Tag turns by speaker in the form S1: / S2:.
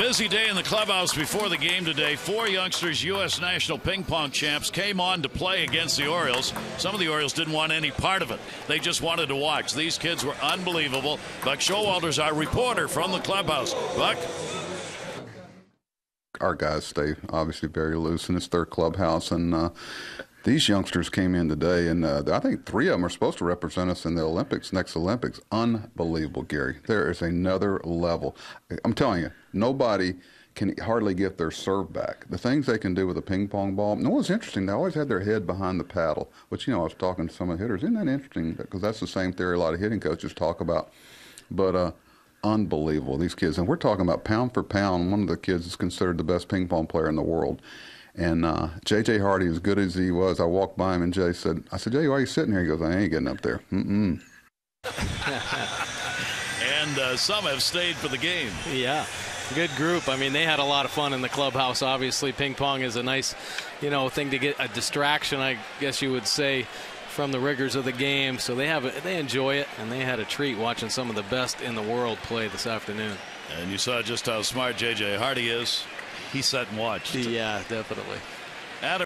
S1: Busy day in the clubhouse before the game today. Four youngsters, U.S. national ping pong champs, came on to play against the Orioles. Some of the Orioles didn't want any part of it. They just wanted to watch. These kids were unbelievable. Buck Showalter's our reporter from the clubhouse. Buck?
S2: Our guys stay obviously very loose, and it's their clubhouse. And uh, these youngsters came in today, and uh, I think three of them are supposed to represent us in the Olympics, next Olympics. Unbelievable, Gary. There is another level. I'm telling you, nobody can hardly get their serve back. The things they can do with a ping pong ball. No, it's interesting. They always had their head behind the paddle, which, you know, I was talking to some of the hitters. Isn't that interesting? Because that's the same theory a lot of hitting coaches talk about. But, uh, unbelievable, these kids. And we're talking about pound for pound. One of the kids is considered the best ping pong player in the world. And uh, J.J. Hardy, as good as he was, I walked by him and Jay said, I said, Jay, why are you sitting here? He goes, I ain't getting up there. Mm-mm.
S1: and uh, some have stayed for the game.
S3: Yeah. Good group. I mean, they had a lot of fun in the clubhouse. Obviously, ping pong is a nice, you know, thing to get a distraction, I guess you would say, from the rigors of the game. So they have a, they enjoy it, and they had a treat watching some of the best in the world play this afternoon.
S1: And you saw just how smart J.J. Hardy is he sat and watched.
S3: Yeah, definitely. Adam